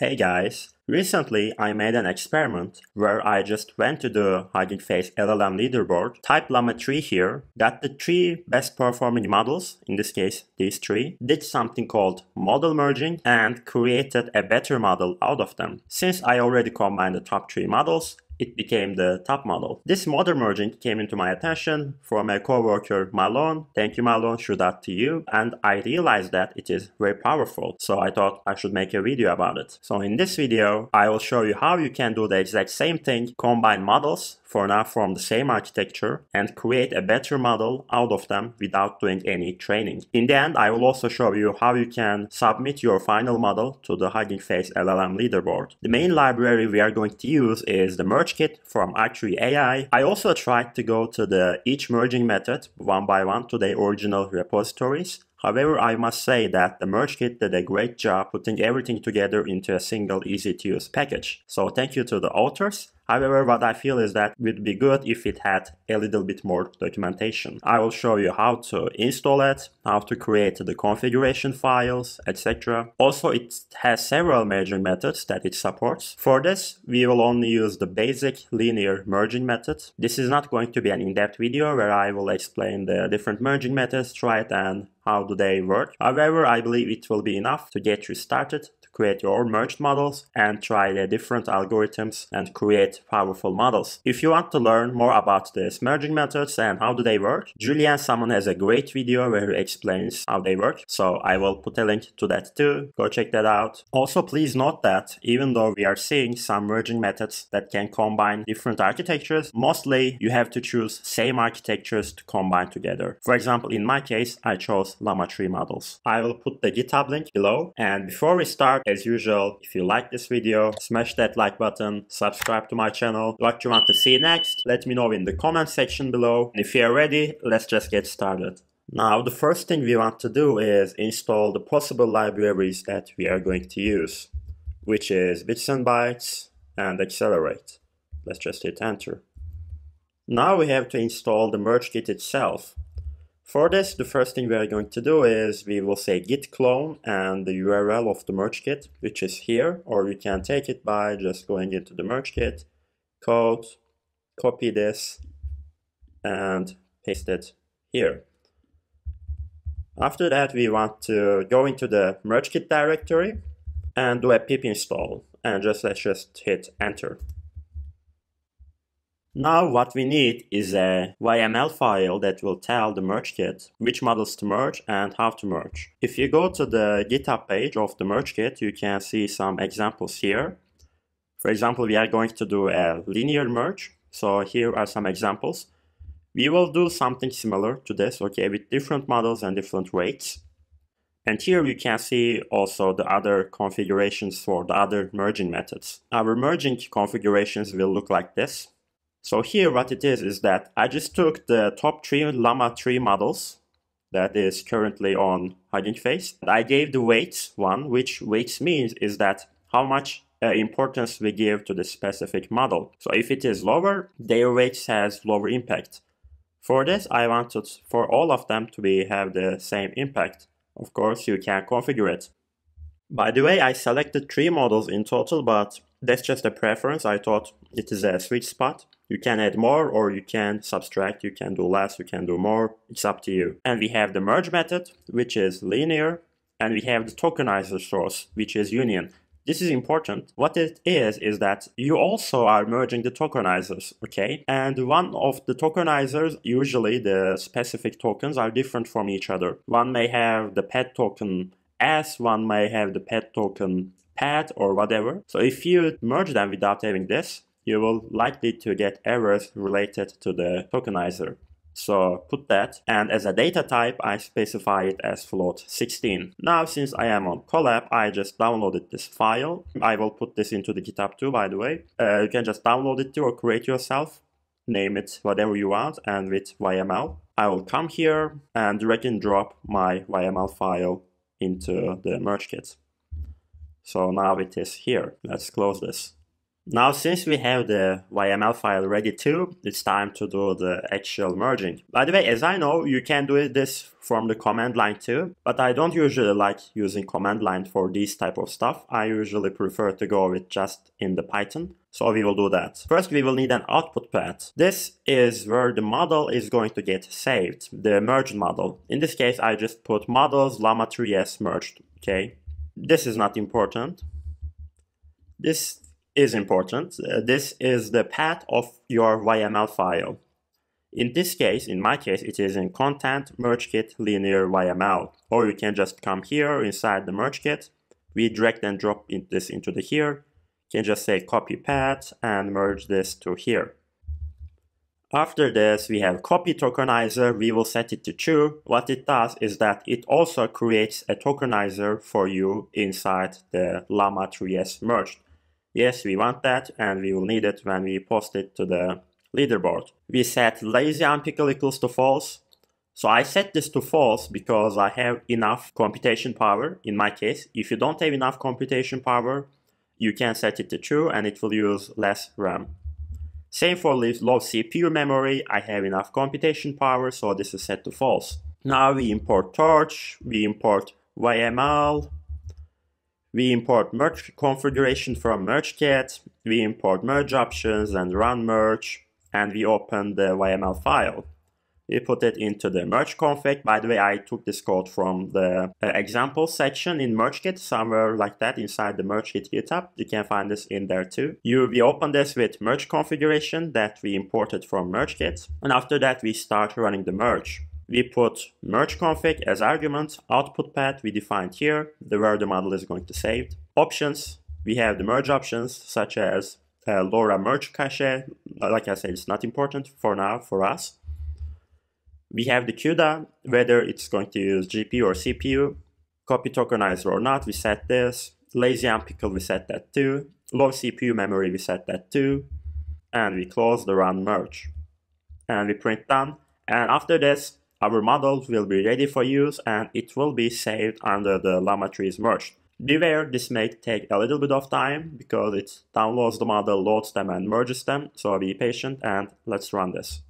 Hey guys, recently I made an experiment where I just went to the Hugging Face LLM leaderboard, typed Llama 3 here, got the three best performing models, in this case these three, did something called model merging and created a better model out of them. Since I already combined the top three models, it became the top model. This model merging came into my attention from a coworker Malone. Thank you Malone, shout out to you. And I realized that it is very powerful. So I thought I should make a video about it. So in this video, I will show you how you can do the exact same thing, combine models for now from the same architecture and create a better model out of them without doing any training. In the end, I will also show you how you can submit your final model to the Hugging Face LLM leaderboard. The main library we are going to use is the merge kit from Arcee AI. I also tried to go to the each merging method one by one to the original repositories However, I must say that the merge kit did a great job putting everything together into a single easy to use package. So thank you to the authors However, what I feel is that it would be good if it had a little bit more documentation. I will show you how to install it, how to create the configuration files, etc. Also, it has several merging methods that it supports. For this, we will only use the basic linear merging method. This is not going to be an in-depth video where I will explain the different merging methods, try it and how do they work. However, I believe it will be enough to get you started to create your merged models and try the different algorithms and create powerful models. If you want to learn more about these merging methods and how do they work, Julien Simon has a great video where he explains how they work. So I will put a link to that too. Go check that out. Also, please note that even though we are seeing some merging methods that can combine different architectures, mostly you have to choose same architectures to combine together. For example, in my case, I chose Llama 3 models. I will put the GitHub link below. And before we start, as usual, if you like this video, smash that like button, subscribe to my channel. What you want to see next, let me know in the comment section below. And if you're ready, let's just get started. Now, the first thing we want to do is install the possible libraries that we are going to use, which is Bits and Bytes and Accelerate. Let's just hit enter. Now we have to install the merge kit itself. For this, the first thing we are going to do is we will say git clone and the URL of the merge kit, which is here, or you can take it by just going into the merge kit, code, copy this, and paste it here. After that, we want to go into the merge kit directory and do a pip install, and just let's just hit enter. Now what we need is a YML file that will tell the merge kit which models to merge and how to merge. If you go to the GitHub page of the merge kit, you can see some examples here. For example, we are going to do a linear merge. So here are some examples. We will do something similar to this, okay, with different models and different weights. And here you can see also the other configurations for the other merging methods. Our merging configurations will look like this. So here what it is is that I just took the top three Llama 3 models that is currently on Hugging Face. I gave the weights one, which weights means is that how much uh, importance we give to the specific model. So if it is lower, their weights has lower impact. For this, I wanted for all of them to be have the same impact. Of course, you can configure it. By the way, I selected three models in total, but that's just a preference. I thought it is a sweet spot. You can add more or you can subtract, you can do less, you can do more, it's up to you. And we have the merge method, which is linear, and we have the tokenizer source, which is union. This is important. What it is, is that you also are merging the tokenizers, okay? And one of the tokenizers, usually the specific tokens are different from each other. One may have the pad token S, one may have the pad token pad or whatever. So if you merge them without having this, you will likely to get errors related to the tokenizer. So put that and as a data type I specify it as float 16. Now since I am on Colab I just downloaded this file. I will put this into the GitHub too by the way. Uh, you can just download it too or create yourself. Name it whatever you want and with YML. I will come here and drag and drop my YML file into the merge kit. So now it is here. Let's close this. Now, since we have the YML file ready too, it's time to do the actual merging. By the way, as I know, you can do this from the command line too, but I don't usually like using command line for this type of stuff. I usually prefer to go with just in the Python. So we will do that. First, we will need an output path. This is where the model is going to get saved, the merged model. In this case, I just put models llama 3s merged, okay? This is not important. This is important. Uh, this is the path of your YML file. In this case, in my case, it is in content merge kit linear YML. Or you can just come here inside the merge kit. We drag and drop in this into the here. You can just say copy path and merge this to here. After this, we have copy tokenizer. We will set it to true. What it does is that it also creates a tokenizer for you inside the Llama 3s merged. Yes, we want that and we will need it when we post it to the leaderboard. We set lazy unpickle equals to false. So I set this to false because I have enough computation power in my case. If you don't have enough computation power, you can set it to true and it will use less RAM. Same for low CPU memory, I have enough computation power, so this is set to false. Now we import torch, we import YML, we import merge configuration from merge kit, we import merge options and run merge, and we open the YML file. We put it into the merge config. By the way, I took this code from the uh, example section in MergeKit, somewhere like that inside the MergeKit GitHub. You can find this in there too. You, we open this with merge configuration that we imported from MergeKit. And after that, we start running the merge we put merge config as argument, output path we defined here, the where the model is going to save. Options, we have the merge options such as uh, LoRA merge cache. Like I said, it's not important for now for us. We have the CUDA, whether it's going to use GPU or CPU, copy tokenizer or not, we set this. Lazy unpickle, we set that too. Low CPU memory, we set that too. And we close the run merge. And we print done. And after this, our model will be ready for use and it will be saved under the llama 3s merged. Beware, this may take a little bit of time because it downloads the model, loads them and merges them, so be patient and let's run this.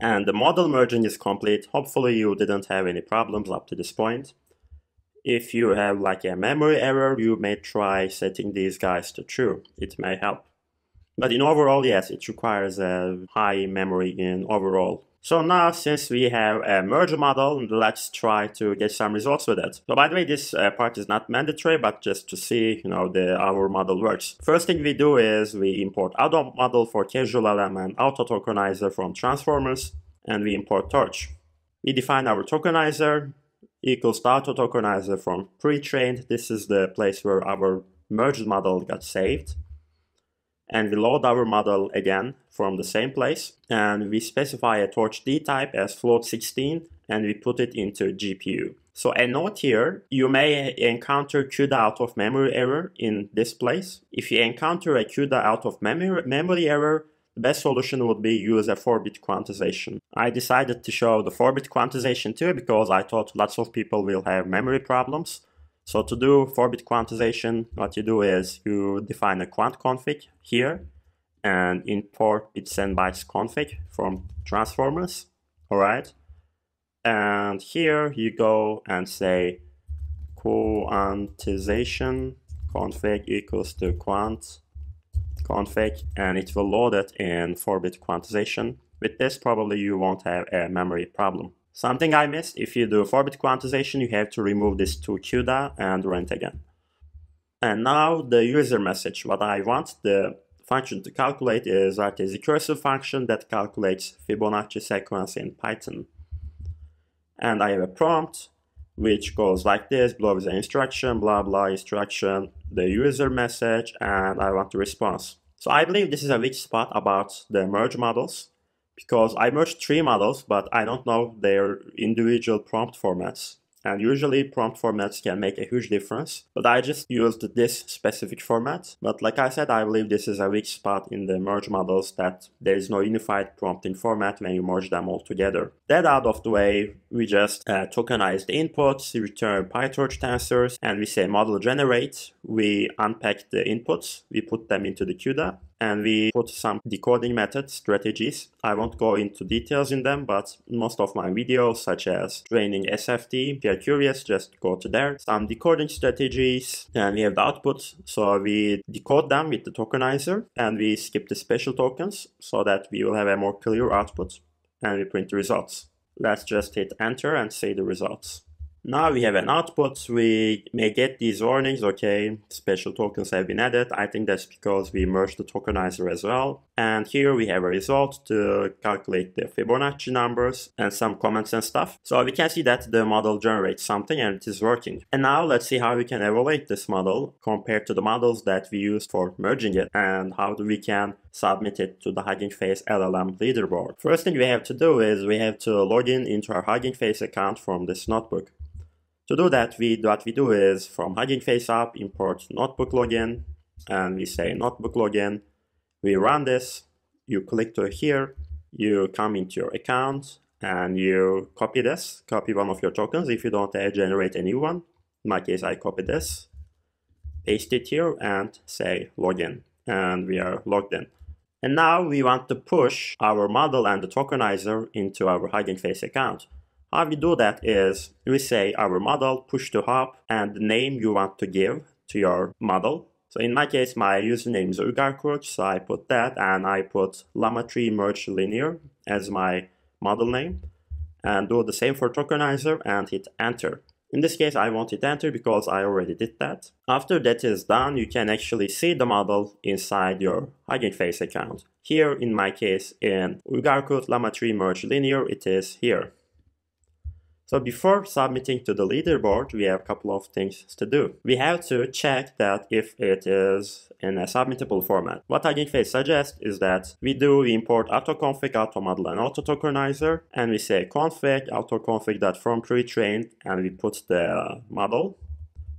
And the model merging is complete. Hopefully you didn't have any problems up to this point. If you have like a memory error, you may try setting these guys to true. It may help. But in overall, yes, it requires a high memory in overall so now since we have a merge model, let's try to get some results with it. So by the way, this uh, part is not mandatory, but just to see, you know, the our model works. First thing we do is we import auto model for casual and auto tokenizer from transformers, and we import torch. We define our tokenizer equals to auto tokenizer from pre-trained. This is the place where our merged model got saved and we load our model again from the same place and we specify a torch D type as float16 and we put it into GPU. So a note here, you may encounter CUDA out of memory error in this place. If you encounter a CUDA out of memory, memory error, the best solution would be use a 4-bit quantization. I decided to show the 4-bit quantization too because I thought lots of people will have memory problems. So to do 4-bit quantization, what you do is you define a quant config here and import bits and bytes config from transformers, all right? And here you go and say quantization config equals to quant config and it will load it in 4-bit quantization. With this, probably you won't have a memory problem. Something I missed, if you do 4-bit quantization, you have to remove this to CUDA and run it again. And now the user message. What I want the function to calculate is that is a recursive function that calculates Fibonacci sequence in Python. And I have a prompt which goes like this, blah is an instruction, blah blah instruction, the user message, and I want the response. So I believe this is a weak spot about the merge models because I merged three models, but I don't know their individual prompt formats. And usually prompt formats can make a huge difference. But I just used this specific format. But like I said, I believe this is a weak spot in the merge models that there is no unified prompting format when you merge them all together. That out of the way, we just uh, tokenize the inputs, return PyTorch tensors, and we say model generate. We unpack the inputs, we put them into the CUDA, and we put some decoding method strategies. I won't go into details in them, but most of my videos, such as training SFT, you're curious, just go to there. Some decoding strategies, and we have the outputs. So we decode them with the tokenizer, and we skip the special tokens so that we will have a more clear output, and we print the results. Let's just hit enter and see the results. Now we have an output, we may get these warnings, okay, special tokens have been added. I think that's because we merged the tokenizer as well. And here we have a result to calculate the Fibonacci numbers and some comments and stuff. So we can see that the model generates something and it is working. And now let's see how we can evaluate this model compared to the models that we used for merging it and how we can submit it to the Hugging Face LLM leaderboard. First thing we have to do is we have to log in into our Hugging Face account from this notebook. To do that, we what we do is from Hugging Face hub, import notebook login, and we say notebook login. We run this, you click to here, you come into your account, and you copy this, copy one of your tokens. If you don't uh, generate a new one, in my case, I copy this, paste it here, and say login, and we are logged in. And now we want to push our model and the tokenizer into our Hugging Face account. How we do that is we say our model push to hub and the name you want to give to your model. So in my case, my username is Uygar so I put that and I put Llama 3 merge linear as my model name and do the same for tokenizer and hit enter. In this case, I won't hit enter because I already did that. After that is done, you can actually see the model inside your Hugging Face account. Here, in my case, in Uygar Llama 3 merge linear, it is here. So before submitting to the leaderboard, we have a couple of things to do. We have to check that if it is in a submittable format. What Hugging Face suggests is that we do we import autoconfig, automodel, and autotokenizer, and we say config autoconfig.from trained, and we put the model.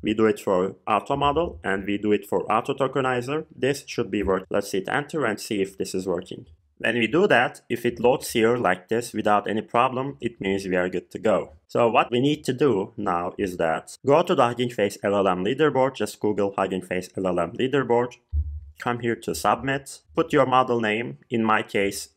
We do it for auto model and we do it for auto tokenizer. This should be working. Let's hit enter and see if this is working. When we do that, if it loads here like this without any problem, it means we are good to go. So what we need to do now is that go to the Hugging Face LLM leaderboard, just Google Hugging Face LLM leaderboard, come here to submit, put your model name. In my case,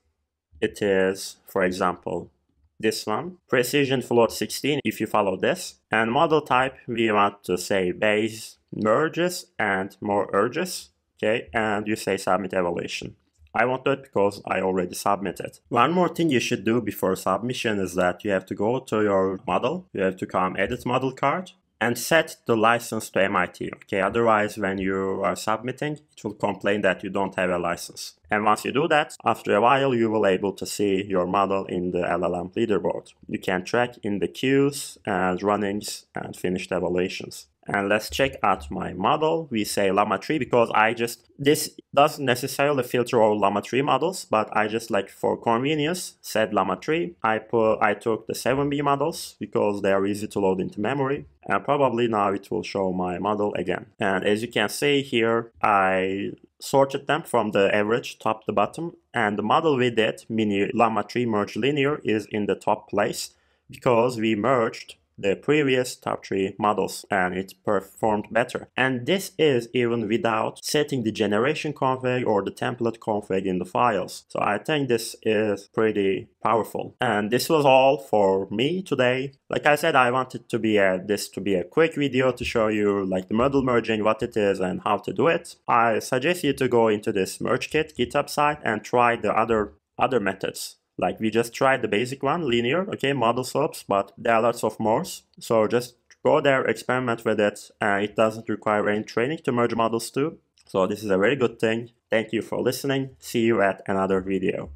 it is, for example, this one, precision float 16 if you follow this. And model type, we want to say base merges and moerges, okay? And you say submit evaluation. I won't do it because I already submitted. One more thing you should do before submission is that you have to go to your model, you have to come edit model card and set the license to MIT. Okay, otherwise when you are submitting, it will complain that you don't have a license. And once you do that, after a while, you will able to see your model in the LLM leaderboard. You can track in the queues and runnings and finished evaluations and let's check out my model. We say Llama 3 because I just, this doesn't necessarily filter all Llama 3 models, but I just like for convenience said Llama 3. I put, I took the 7B models because they are easy to load into memory and probably now it will show my model again. And as you can see here, I sorted them from the average top to bottom and the model we did, mini Llama 3 merge linear is in the top place because we merged the previous top 3 models and it performed better. And this is even without setting the generation config or the template config in the files. So I think this is pretty powerful. And this was all for me today. Like I said, I wanted to be a, this to be a quick video to show you like the model merging, what it is and how to do it. I suggest you to go into this merge kit GitHub site and try the other other methods like we just tried the basic one, linear, okay, model soups, but there are lots of more. So just go there, experiment with it. and it doesn't require any training to merge models too. So this is a very good thing. Thank you for listening. See you at another video.